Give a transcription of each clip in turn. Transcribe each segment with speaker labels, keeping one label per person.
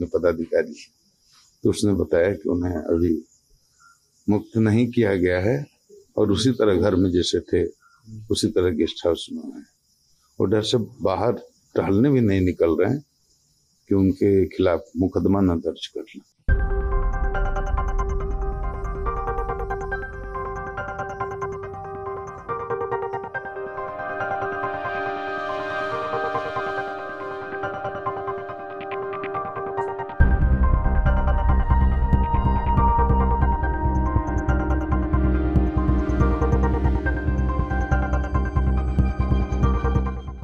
Speaker 1: अपने पदाधिकारी से। तो उसने बताया कि उन्हें अभी मुक्त नहीं किया गया है और उसी तरह घर में जैसे थे, उसी तरह गेस्ट हाउस में हैं। वो डर से बाहर टहलने भी नहीं निकल रहे हैं कि उनके खिलाफ मुकदमा न दर्ज कर लें।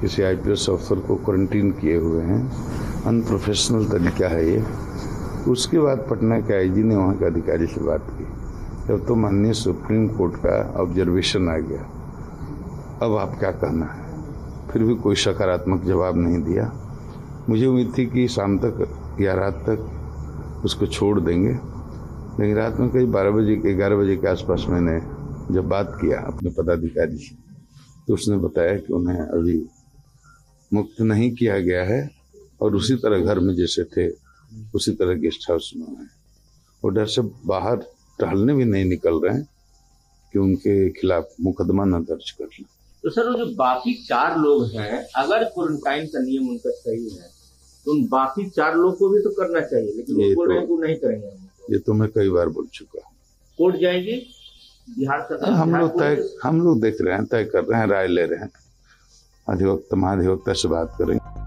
Speaker 1: किसी आईपीएस अफसर को क्वारंटीन किए हुए हैं। अनप्रोफेशनल तरीका है ये। उसके बाद पटना के आईजी ने वहाँ के अधिकारी से बात की। जब तो माननीय सुप्रीम कोर्ट का ऑब्जर्वेशन आ गया। अब आप क्या कहना है? फिर भी कोई सकारात्मक जवाब नहीं दिया। मुझे उम्मीद थी कि शाम तक या रात तक उसको छोड़ देंगे। लेकिन रात में करीब बारह बजे, ग्यारह बजे के आसपास मैंने जब बात किया अपने पदाधिकारी से तो उसने बताया कि उन्हें अभी मुक्त नहीं किया गया है और उसी तरह घर में जैसे थे उसी तरह गेस्ट हाउस में हैं। वो डर से बाहर टहलने भी नहीं निकल रहे हैं कि उनके खिलाफ मुकदमा न दर्ज कर लें।
Speaker 2: तो सर वो जो बाकी चार लोग हैं अगर क्वारंटाइन का नियम उनका सही है तो उन बाकी चार लोग को भी तो करना चाहिए लेकिन
Speaker 1: ये
Speaker 2: वो बोल
Speaker 1: तो-
Speaker 2: रहे हैं नहीं करेंगे।
Speaker 1: ये तो मैं कई बार बोल चुका हूँ।
Speaker 2: कोर्ट जाएँगे? बिहार सरकार
Speaker 1: हम लोग तय हम लोग देख रहे हैं तय कर रहे हैं राय ले रहे हैं। अधिवक्ता महाधिवक्ता से बात करेंगे।